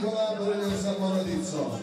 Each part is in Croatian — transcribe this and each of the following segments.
Nikola Brnja sa porodicom.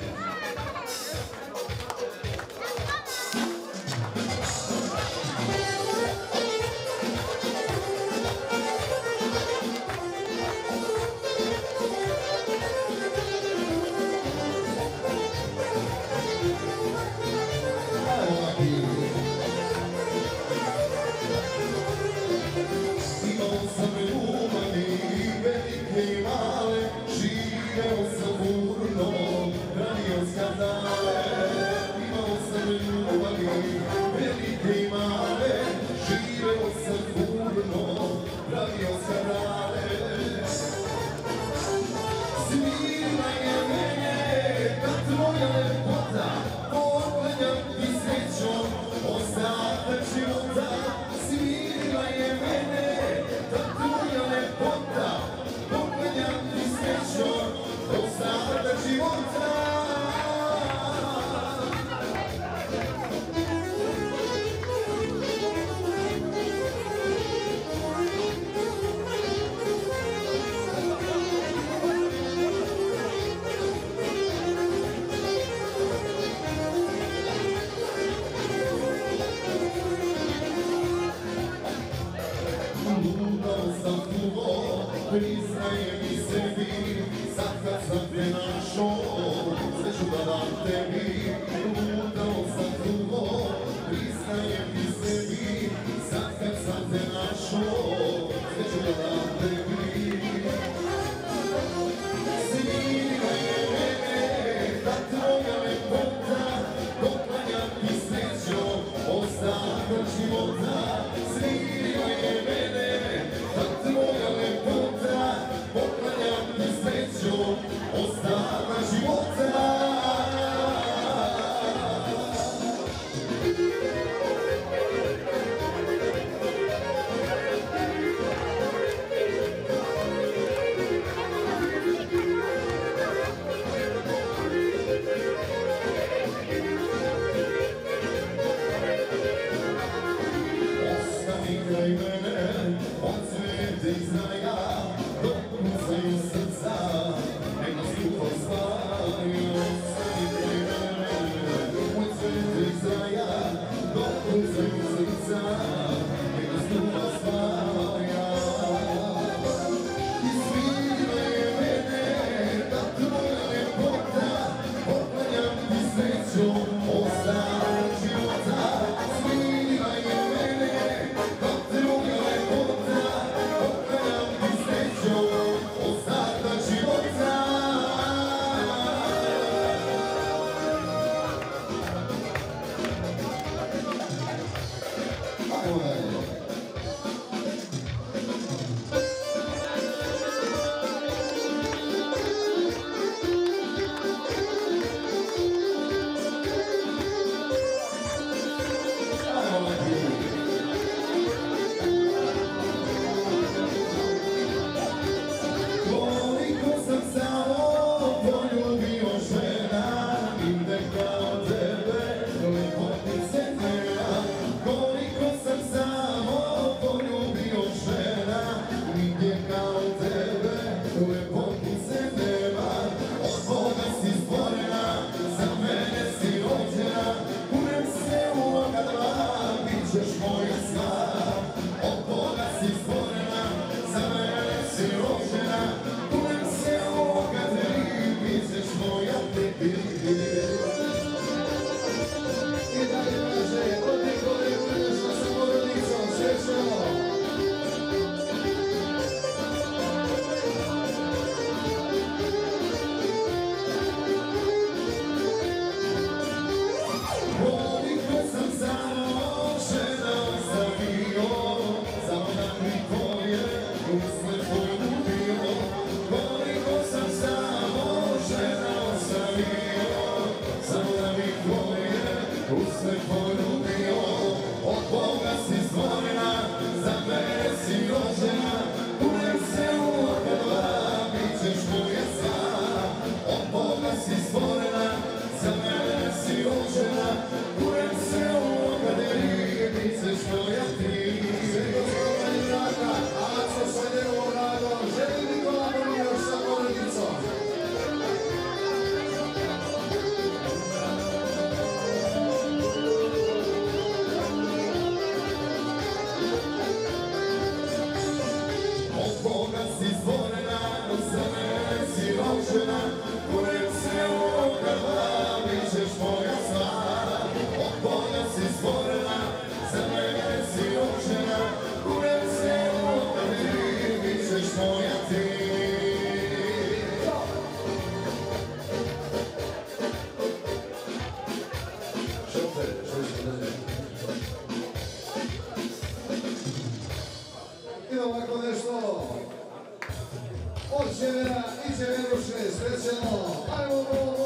Oh.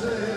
say.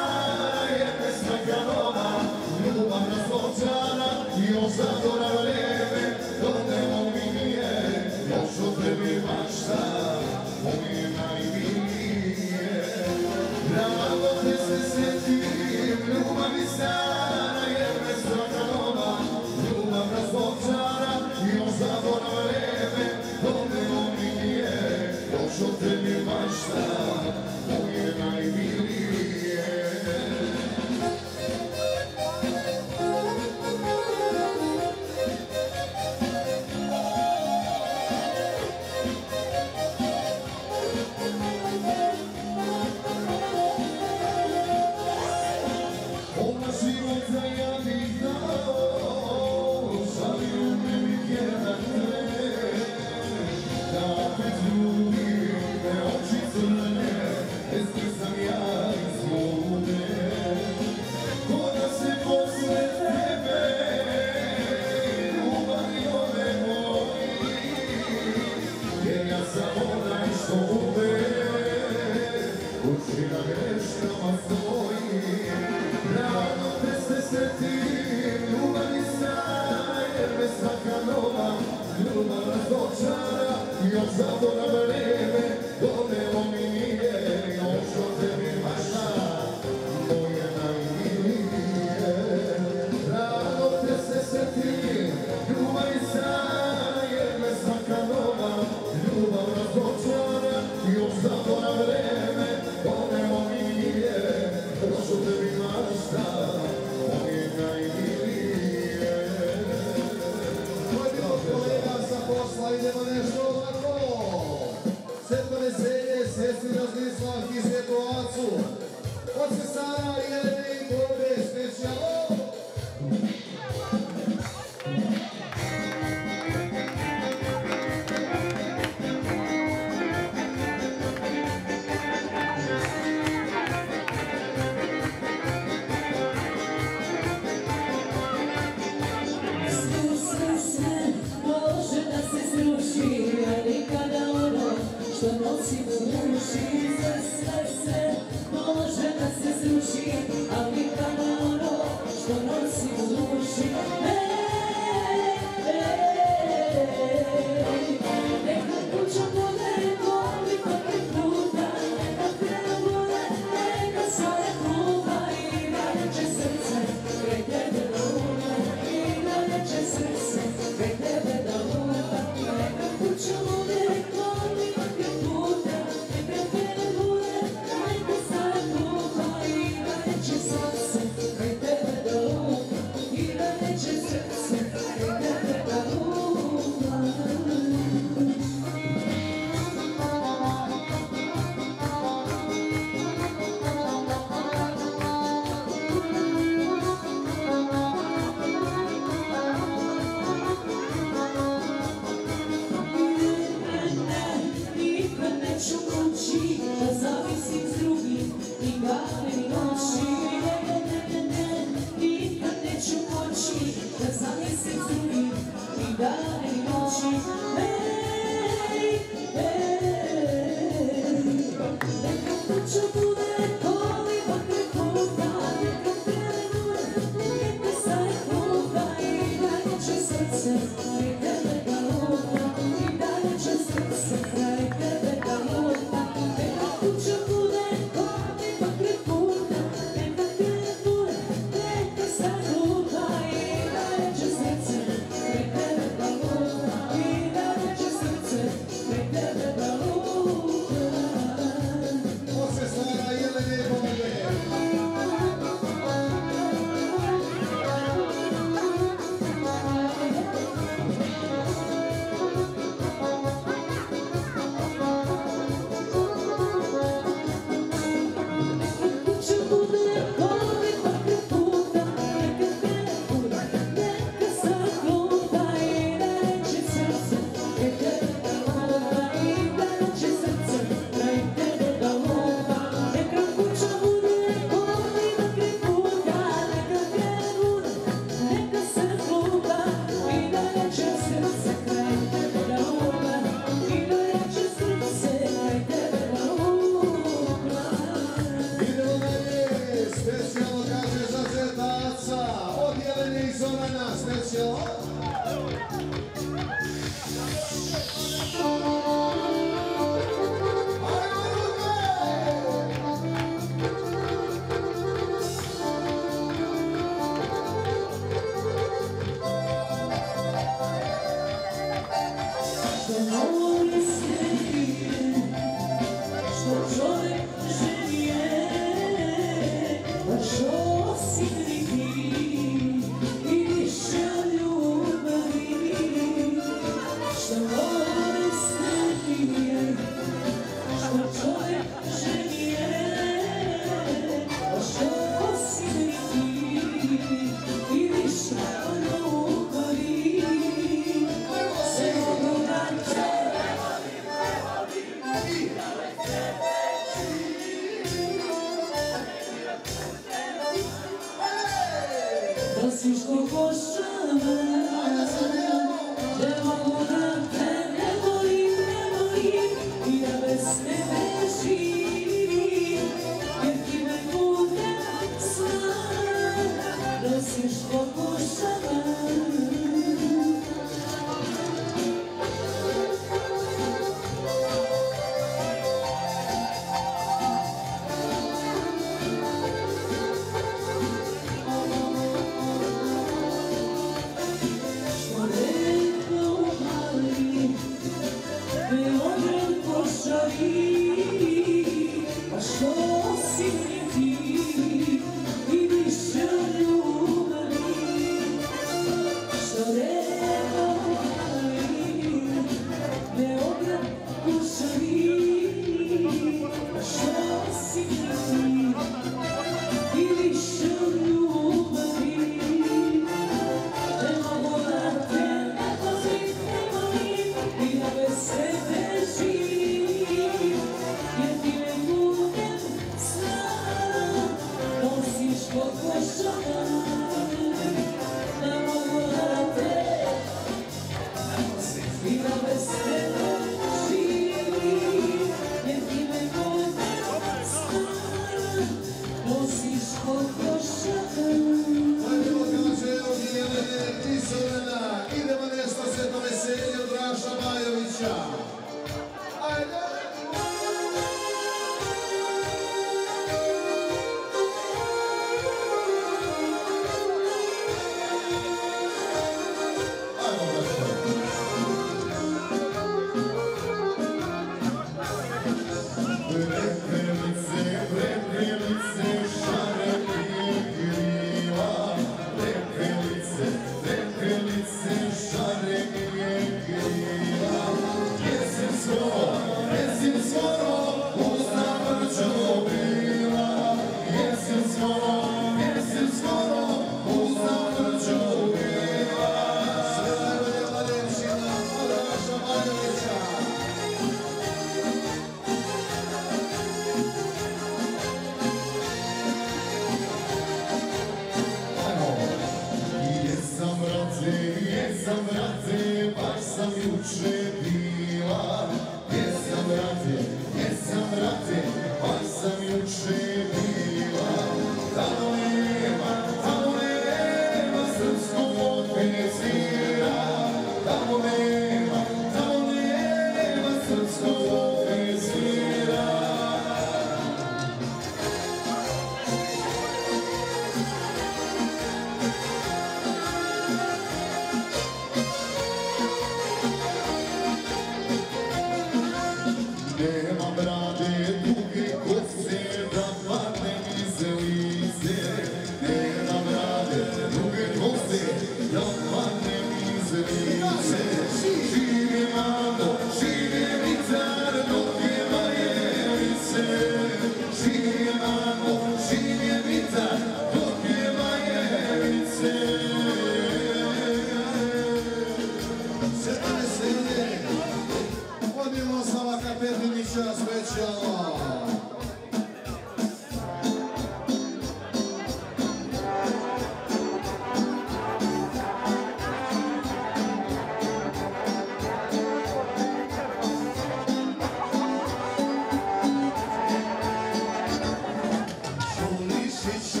It's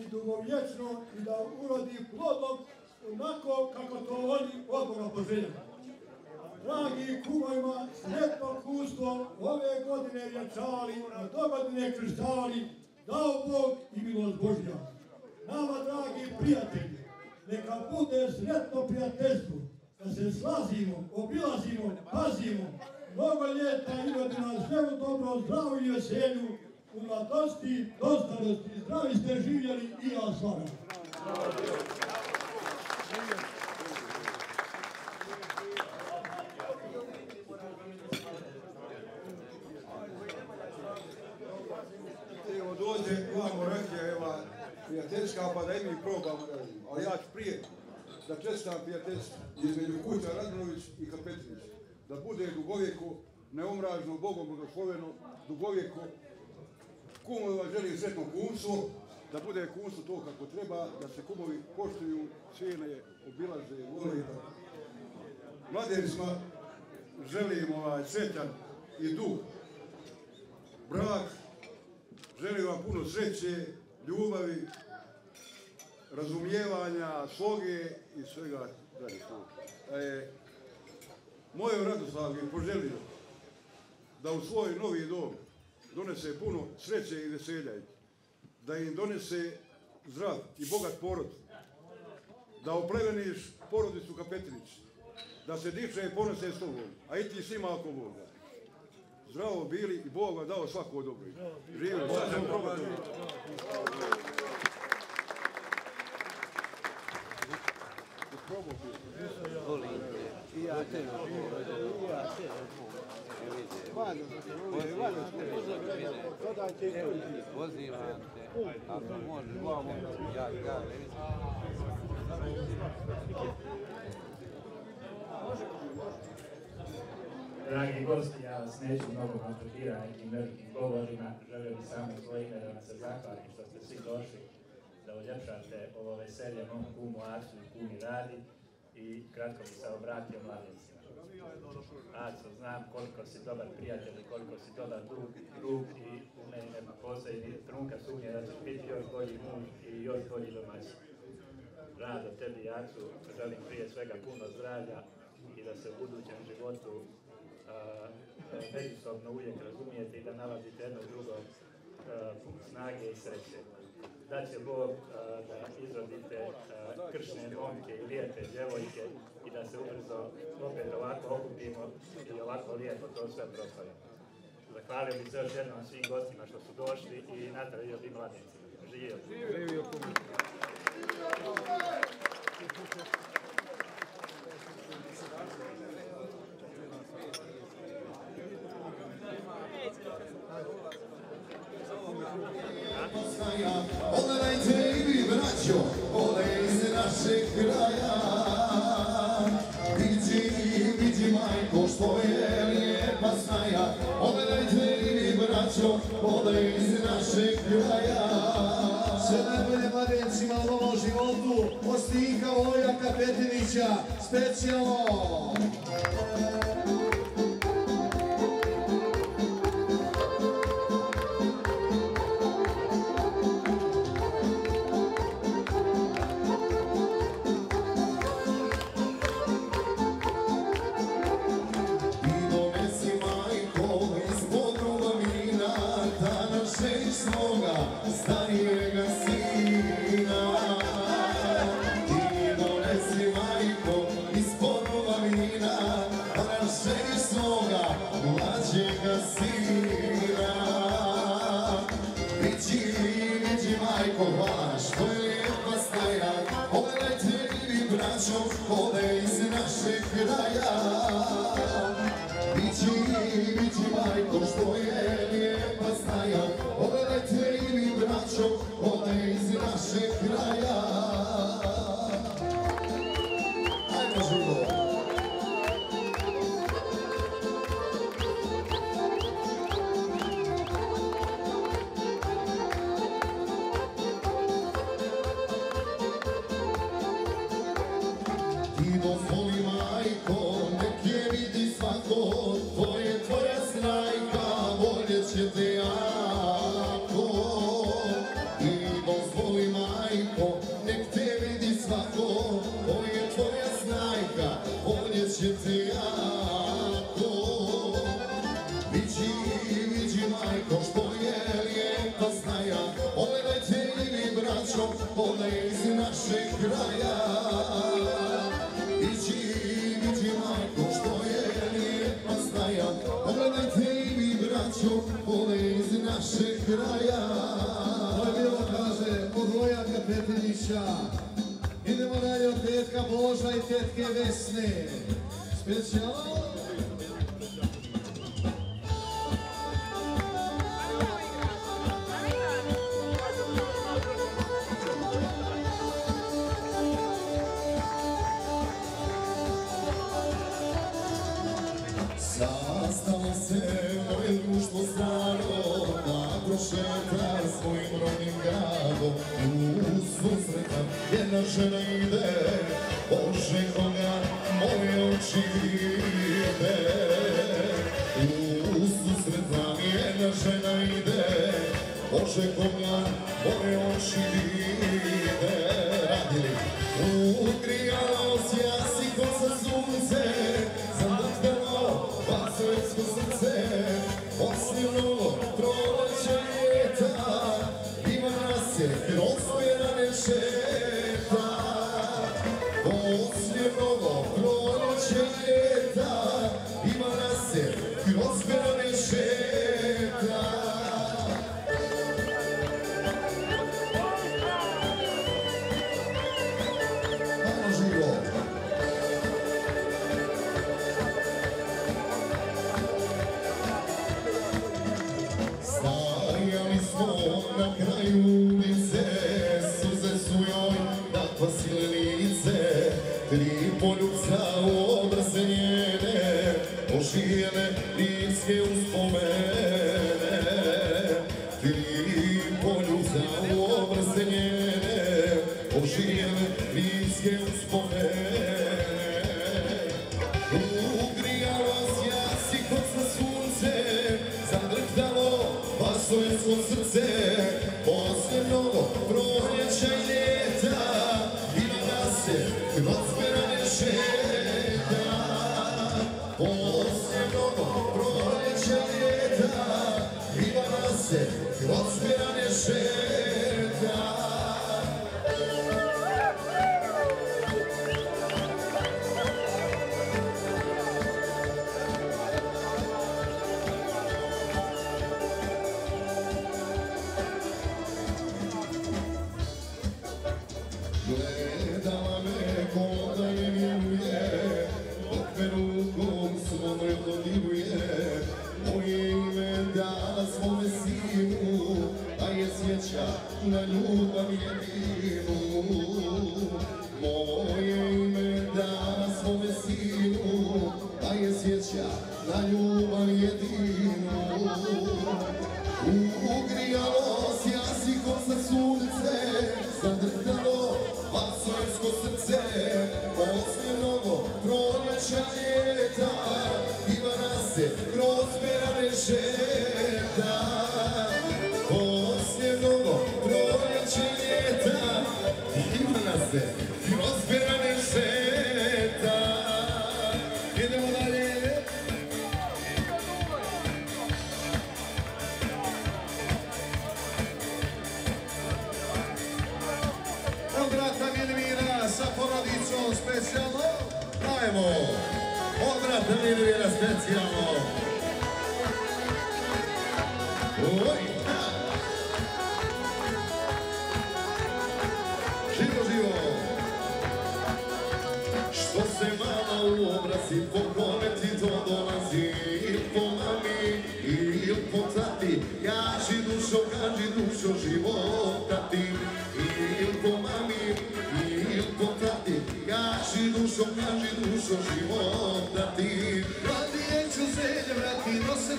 i dugovječno i da urodi plodom onako kako to oni odmora poželjaju. Dragi kumojima, sretno kustvo ove godine vječali, a do godine krštali, dao Bog i milost Božja. Nama, dragi prijatelji, neka bude sretno prijateljstvo, da se slazimo, obilazimo, pazimo, mnogo ljeta i godina, sve u dobro, zdravu i veselju, u mladosti, do starosti, zdravi ste živjeli i ja s vama. Dođe, imamo rakija, evo, prijateljska, pa da i mi probamo da vidimo. Ali ja ću prije da čestam prijateljstvo između Kuća Radnović i Kapetinić. Da bude dugovjeku, neomražno, Bogom blagosloveno, dugovjeku. Kumova želim sretno kumstvo, da bude kumstvo to kako treba, da se kumovi poštuju, cijene, obilaze, vole. Mladencima želim ovaj, sretan i duh brak, želim vam puno sreće, ljubavi, razumijevanja, sloge i svega dalje to. E, Moje Radoslav je poželio da u svoj novi dom donese puno sreće i veselja, da im donese zdrav i bogat porod, da opleveniš porodicu Kapetinić, da se diče i ponose s tobom, a i ti svima ako Boga. Zdravo bili i Bog vam dao svako dobro. Živjeli, sad ćemo probati. Ja. Dragi gosti, ja vas neću mnogo maltretirati nekim velikim govorima. Želio bih samo svoje ime da vam se zahvalim što ste svi došli da uljepšate ovo veselje mom kumu Acu i kumi Radi i kratko bi se obratio mladencima. Aco, znam koliko si dobar prijatelj i koliko si dobar drug, drug i u meni nema postoji ni trunka sumnje da ćeš biti još bolji muž i još bolji domaćin. Rado tebi i želim prije svega puno zdravlja i da se u budućem životu međusobno uvijek razumijete i da nalazite jedno drugo snage i sreće. Da će Bog da izrodite kršne momke i lijepe djevojke da se ubrzo opet ovako okupimo i ovako lijepo to sve proslavimo. Zahvalio bih se još jednom svim gostima što su došli i nastavio bi mladencima. Živio! Živio majko što je lijepa snaja, pogledajte i vi braćo, ode iz našeg kraja. Sve najbolje mladencima u novom životu od stiha Kapetinića, specijalno.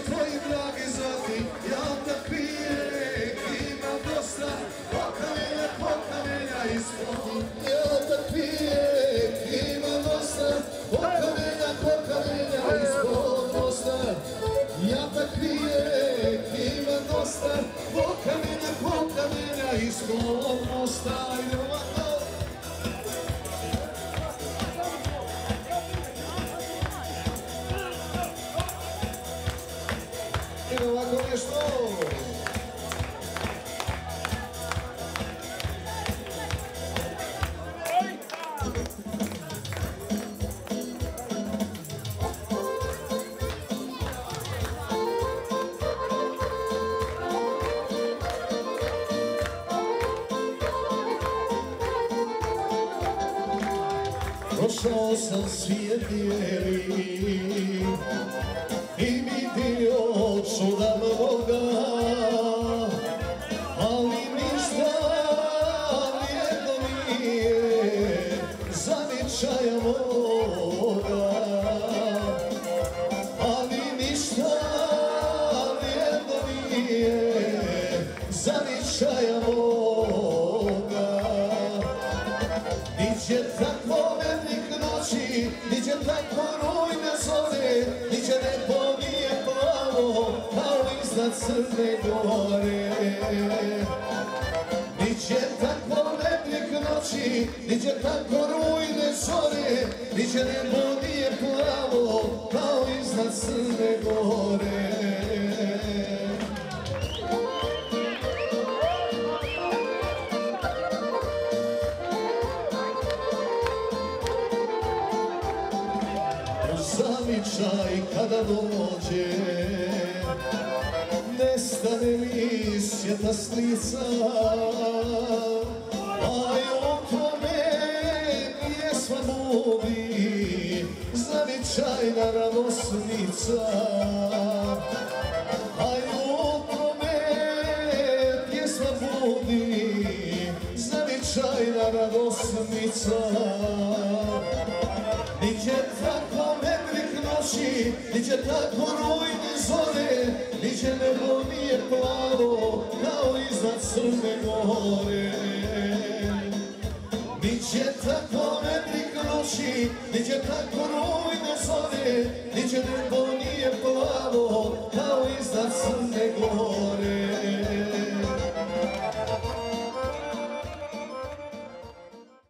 Deploy